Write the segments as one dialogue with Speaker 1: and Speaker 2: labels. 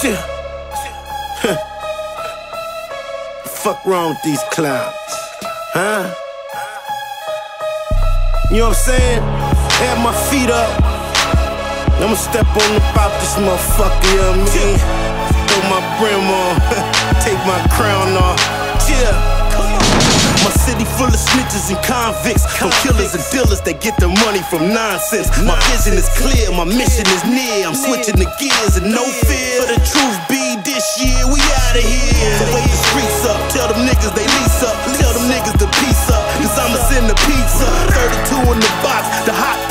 Speaker 1: Chill. Fuck wrong with these clowns? Huh? You know what I'm saying? Have my feet up. I'ma step on about this motherfucker, you know what I mean? Throw my brim on, take my crown off. Chill. My city full of snitches and convicts, from killers and dealers that get the money from nonsense. My vision is clear, my mission is near. I'm switching the gears and no fear. For the truth be this year, we outta here. So wake the streets up, tell them niggas they lease up, tell them niggas to peace up. Cause I'ma send the pizza, 32 in the box, the hot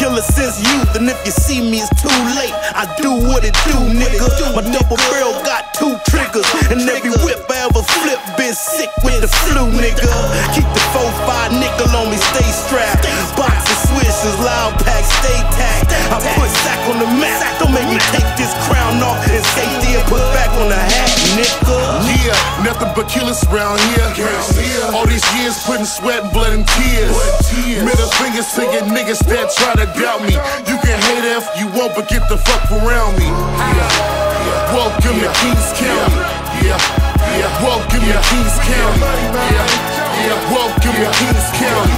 Speaker 1: killer since youth, and if you see me, it's too late. I do what it do, nigga. My double barrel got two triggers, and every whip I ever flip been sick with the flu, nigga. Keep the 4-5 nickel on me, stay strapped. Boxes, swishes, loud pack, stay tacked. I put Sac on the map. Don't make me take this crown off and safety
Speaker 2: killers around here. All these years putting sweat and blood and tears. Middle fingers to your niggas that try to doubt me. You can hate if you want, but get the fuck around me. Welcome to Kings County. Yeah, yeah. Welcome to Kings County. Welcome to Kings County.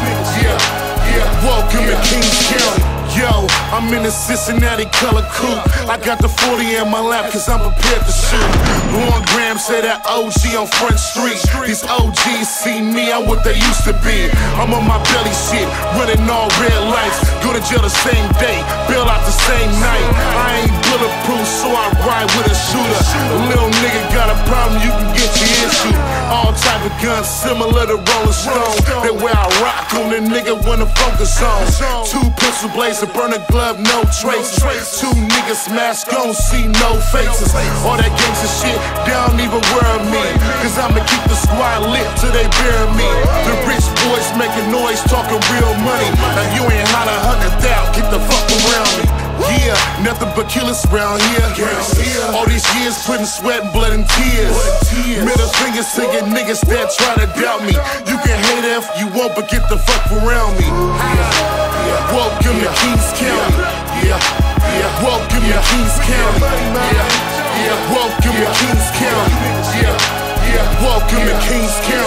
Speaker 2: Welcome to Kings County. Yo, I'm in a Cincinnati color coupe. I got the 40 in my lap cause I'm prepared to shoot. Graham said that OG on Front Street. These OGs see me, I'm what they used to be. I'm on my belly shit, running all red lights. Go to jail the same day, bail out the same night. I ain't bulletproof, so I ride with a shooter. A little nigga got a problem, you can get your issue. All type of guns similar to Rolling Stone. That where I rock on the nigga wanna focus on. Two pistol blades, a glove, no traces. Two niggas mask on, see no faces. All that gangster shit, they I'ma keep the squad lit till they bury me. The rich boys making noise, talking real money. Now you ain't hot a hundred thou, get the fuck around me. Yeah, nothing but killers around here. All these years putting sweat and blood and tears. Middle fingers your niggas that try to doubt me. You can hate if you want, but get the fuck around me. Welcome to Kings County. Yeah, yeah.